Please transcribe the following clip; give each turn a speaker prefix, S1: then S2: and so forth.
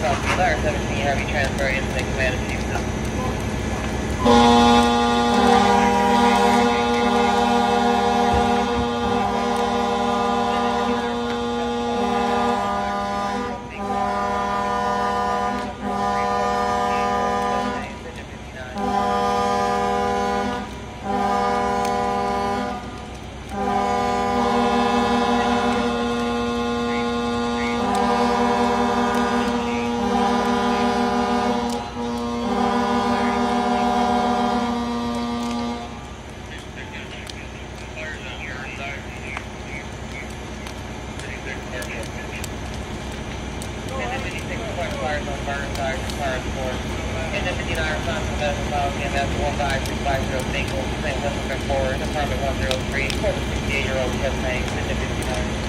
S1: cross desire 17 heavy transfer incident command and Department 103, 68-year-old chest pain, 59.